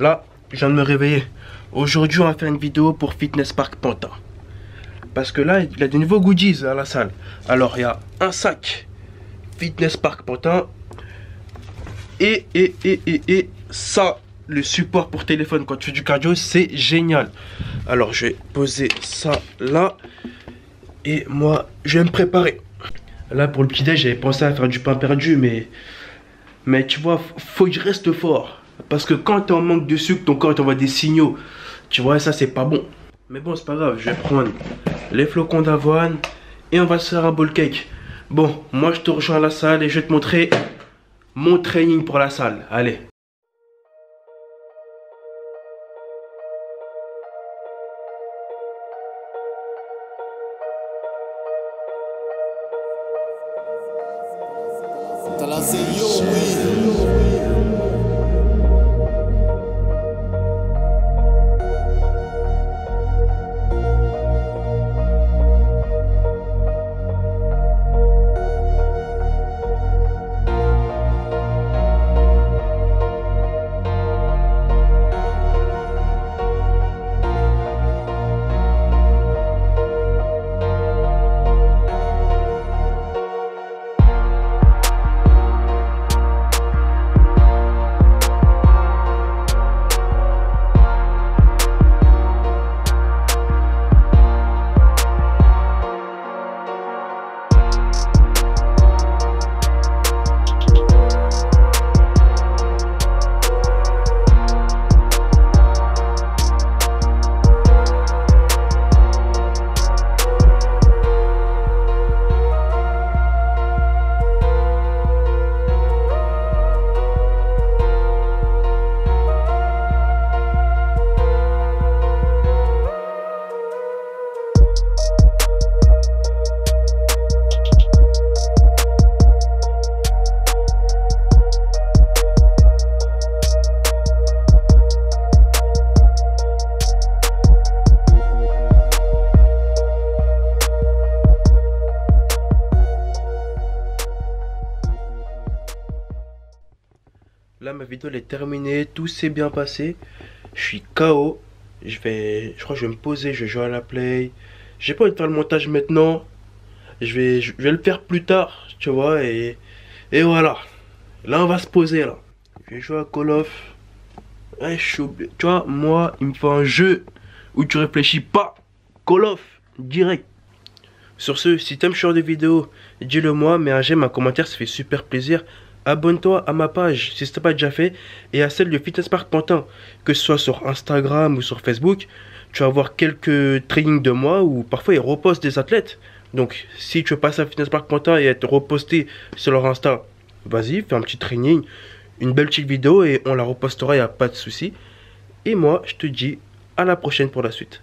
Là, je viens de me réveiller. Aujourd'hui, on va faire une vidéo pour Fitness Park Pantin. Parce que là, il y a de nouveaux goodies à la salle. Alors, il y a un sac Fitness Park Pantin. Et, et, et, et, et, ça, le support pour téléphone quand tu fais du cardio, c'est génial. Alors, je vais poser ça là. Et moi, je vais me préparer. Là, pour le petit déj, j'avais pensé à faire du pain perdu, mais... Mais tu vois, faut que je reste fort. Parce que quand tu en manque de sucre, ton corps t'envoie des signaux. Tu vois, ça, c'est pas bon. Mais bon, c'est pas grave, je vais prendre les flocons d'avoine et on va se faire un bowl cake. Bon, moi, je te rejoins à la salle et je vais te montrer mon training pour la salle. Allez. Ma vidéo est terminée, tout s'est bien passé. Je suis KO. Je vais, je crois que je vais me poser, je vais jouer à la play. J'ai pas envie de faire le montage maintenant. Je vais, je vais le faire plus tard, tu vois. Et, voilà. Là, on va se poser là. Je vais jouer à Call of. Je suis obligé. Tu vois, moi, il me faut un jeu où tu réfléchis pas. Call of, direct. Sur ce, si t'aimes ce genre de vidéo, dis-le moi, mets un j'aime, un commentaire, ça fait super plaisir abonne-toi à ma page si ce n'est pas déjà fait et à celle de Fitness Park Pantin, que ce soit sur Instagram ou sur Facebook. Tu vas voir quelques trainings de moi où parfois ils repostent des athlètes. Donc si tu veux passer à Fitness Park Pantin et être reposté sur leur Insta, vas-y, fais un petit training, une belle petite vidéo et on la repostera, il n'y a pas de souci. Et moi, je te dis à la prochaine pour la suite.